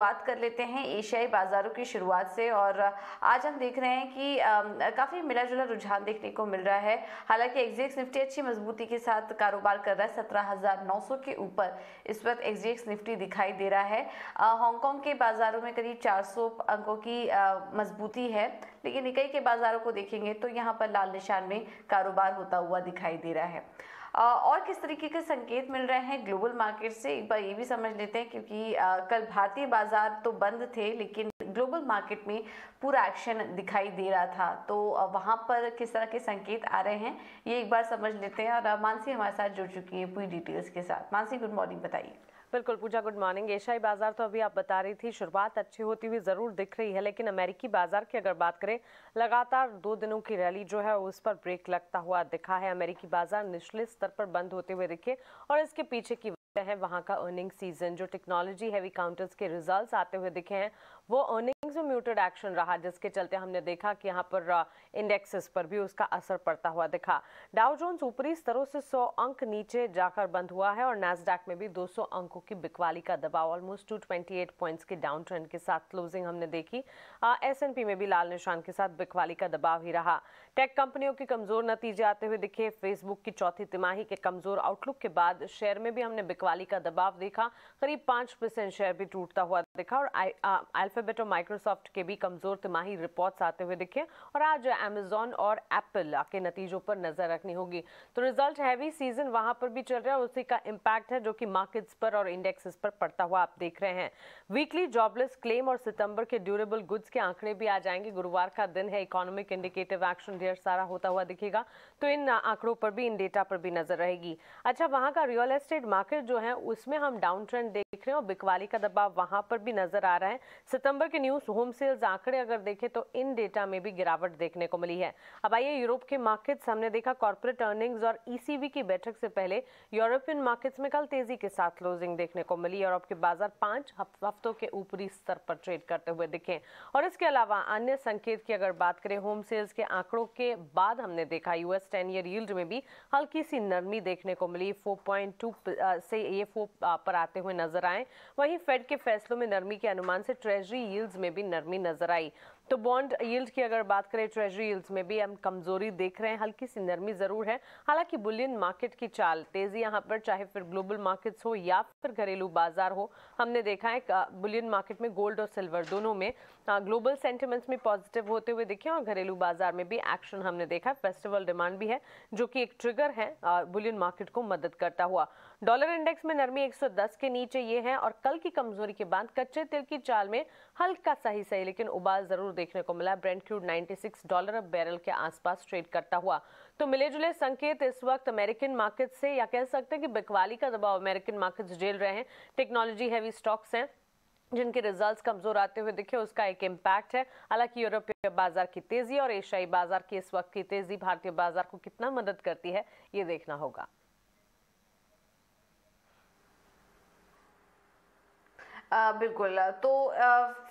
बात कर लेते हैं एशियाई बाजारों की शुरुआत से और आज हम देख रहे हैं कि काफ़ी मिला जुला रुझान देखने को मिल रहा है। हालाँकि एक्जेक्स निफ्टी अच्छी मजबूती के साथ कारोबार कर रहा है, सत्रह हज़ार नौ सौ के ऊपर। इस वक्त एक्जेक्स निफ्टी दिखाई दे रहा है। हांगकांग के बाजारों में करीब 400 अंकों की मजबूती है, लेकिन इकई के बाजारों को देखेंगे तो यहाँ पर लाल निशान में कारोबार होता हुआ दिखाई दे रहा है। और किस तरीके के संकेत मिल रहे हैं ग्लोबल मार्केट से? एक बार ये भी समझ लेते हैं क्योंकि कल भारतीय बाज़ार तो बंद थे, लेकिन ग्लोबल मार्केट में पूरा एक्शन दिखाई दे रहा था। तो वहाँ पर किस तरह के संकेत आ रहे हैं, ये एक बार समझ लेते हैं और मानसी हमारे साथ जुड़ चुकी है पूरी डिटेल्स के साथ। मानसी, गुड मॉर्निंग, बताइए। बिल्कुल, पूजा गुड मॉर्निंग एशियाई बाज़ार तो अभी आप बता रही थी, शुरुआत अच्छी होती हुई ज़रूर दिख रही है, लेकिन अमेरिकी बाज़ार की अगर बात करें, लगातार दो दिनों की रैली जो है, उस पर ब्रेक लगता हुआ दिखा है। अमेरिकी बाज़ार निचले स्तर पर बंद होते हुए दिखे और इसके पीछे की है, वहाँ का अर्निंग सीज़न जो टेक्नोलॉजी हैवी काउंटर्स के रिजल्ट्स आते हुए दिखे हैं वो अर्निंग्स में म्यूटेड एक्शन रहा, जिसके चलते हमने देखा कि यहाँ पर इंडेक्सेस पर भी उसका असर पड़ता हुआ दिखा। डाउ जोन्स ऊपरी स्तरों से 100 अंक नीचे जाकर बंद हुआ है और नेस्डैक में भी 200 अंकों की बिकवाली का दबाव ऑलमोस्ट 228 पॉइंट्स के डाउन ट्रेंड के साथ क्लोजिंग हमने देखी। एस में भी लाल निशान के साथ बिकवाली का दबाव ही रहा। टेक कंपनियों के कमज़ोर नतीजे आते हुए दिखे। फेसबुक की चौथी तिमाही के कमज़ोर आउटलुक के बाद शेयर में भी हमने बिकवाली का दबाव देखा। करीब पाँच शेयर भी टूटता हुआ दिखा और अल्फ़ाबेट और माइक्रोसॉफ्ट के भी कमज़ोर तिमाही रिपोर्ट्स आते हुए दिखे और आज अमेजोन और एप्पल के नतीजों पर नज़र रखनी होगी। तो रिज़ल्ट हैवी सीज़न वहाँ पर भी चल रहा है उसी का इम्पैक्ट है जो कि मार्केट्स पर और इंडेक्सेस पर पड़ता हुआ आप देख रहे हैं। वीकली जॉबलेस क्लेम और सितंबर के ड्यूरेबल गुड्स के आंकड़े भी आ जाएँगे। गुरुवार का दिन है इकोनॉमिक इंडिकेटिव एक्शन ढेर सारा होता हुआ दिखेगा। तो इन आंकड़ों पर भी, इन डेटा पर भी नज़र रहेगी। अच्छा वहाँ का रियल एस्टेट मार्केट जो है, उसमें हम डाउन ट्रेंड देख रहे हैं और बिकवाली का दबाव वहाँ पर भी नज़र आ रहा है। सितंबर के न्यूज़ होम सेल्स आंकड़े अगर देखें तो इन डेटा में भी गिरावट देखने को मिली है। अब आइए यूरोप के मार्केट्स, हमने देखा कॉर्पोरेट अर्निंग्स और ईसीबी की बैठक से पहले यूरोपियन मार्केट्स में कल तेज़ी के साथ क्लोजिंग देखने को मिली यूरोप के बाज़ार पाँच हफ्तों के ऊपरी स्तर पर ट्रेड करते हुए दिखे। और इसके अलावा अन्य संकेत की अगर बात करें, होम सेल्स के आंकड़ों के बाद हमने देखा यूएस टेन ईयर यील्ड में भी हल्की सी नरमी देखने को मिली। 4.2 से ये फोर पर आते हुए नज़र आए। वहीं फेड के फैसलों में नरमी के अनुमान से ट्रेजरी यील्ड्स में भी नरमी नज़र आई। तो बॉन्ड यील्ड की अगर बात करें ट्रेजरी यील्ड्स में भी हम कमज़ोरी देख रहे हैं, हल्की सी नरमी ज़रूर है। हालाँकि बुलियन मार्केट की चाल तेज़ी यहाँ पर, चाहे फिर ग्लोबल मार्केट्स हो या फिर घरेलू बाज़ार हो। हमने देखा है बुलियन मार्केट में गोल्ड और सिल्वर दोनों में ग्लोबल सेंटिमेंट्स में पॉजिटिव होते हुए दिखे और घरेलू बाज़ार में भी एक्शन हमने देखा फेस्टिवल डिमांड भी है, जो कि एक ट्रिगर है बुलियन मार्केट को मदद करता हुआ। डॉलर इंडेक्स में नरमी 110 के नीचे ये है और कल की कमज़ोरी के बाद कच्चे तेल की चाल में हल्का सही सही, लेकिन उबाल ज़रूर देखने को मिला। ब्रेंड क्रूड 96 डॉलर बैरल के आसपास ट्रेड करता हुआ। तो मिले जुले संकेत इस वक्त अमेरिकन मार्केट से, या कह सकते हैं कि बिकवाली का दबाव अमेरिकन मार्केट झेल रहे हैं। टेक्नोलॉजी हैवी स्टॉक्स हैं, जिनके रिजल्ट्स कमज़ोर आते हुए दिखे, उसका एक इम्पैक्ट है। हालाँकि यूरोपीय बाज़ार की तेज़ी और एशियाई बाज़ार की इस वक्त की तेज़ी भारतीय बाज़ार को कितना मदद करती है, ये देखना होगा। बिल्कुल। तो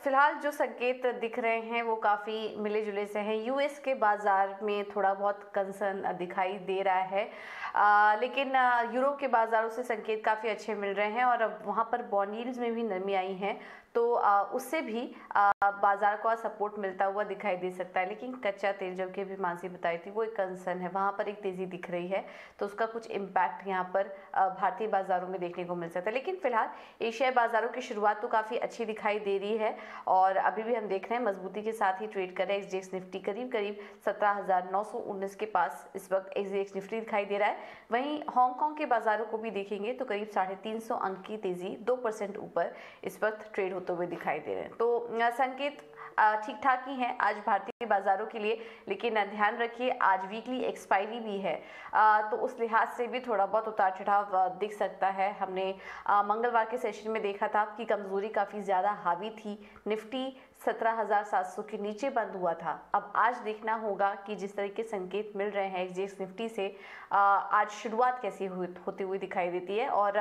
फ़िलहाल जो संकेत दिख रहे हैं वो काफ़ी मिले जुले से हैं। यूएस के बाज़ार में थोड़ा बहुत कंसर्न दिखाई दे रहा है। आ, लेकिन यूरोप के बाज़ारों से संकेत काफ़ी अच्छे मिल रहे हैं और अब वहाँ पर बॉन्डील्स में भी नमी आई है। तो आ, उससे भी बाज़ार को सपोर्ट मिलता हुआ दिखाई दे सकता है। लेकिन कच्चा तेल जो कि अभी मानसी बताई थी वो एक कंसर्न है। वहाँ पर एक तेज़ी दिख रही है तो उसका कुछ इम्पैक्ट यहाँ पर भारतीय बाजारों में देखने को मिल सकता है। लेकिन फ़िलहाल एशियाई बाजारों की शुरुआत तो काफ़ी अच्छी दिखाई दे रही है और अभी भी हम देख रहे हैं मजबूती के साथ ही ट्रेड कर रहे हैं एक्सजेक्स निफ्टी करीब करीब सत्रह के पास इस वक्त एक्सजेक्स निफ्टी दिखाई दे रहा है। वहीं हांगकॉन्ग के बाजारों को भी देखेंगे तो करीब साढ़े अंक की तेज़ी दो ऊपर इस वक्त ट्रेड होते हुए दिखाई दे रहे हैं। तो संकेत ठीक ठाक ही हैं आज भारतीय बाजारों के लिए लेकिन ध्यान रखिए आज वीकली एक्सपायरी भी है। तो उस लिहाज से भी थोड़ा बहुत उतार चढ़ाव दिख सकता है। हमने मंगलवार के सेशन में देखा था कि कमज़ोरी काफ़ी ज़्यादा हावी थी। निफ्टी 17,700 के नीचे बंद हुआ था। अब आज देखना होगा कि जिस तरह के संकेत मिल रहे हैं एक्सजेक्स निफ्टी से आज शुरुआत कैसी होती हुई दिखाई देती है और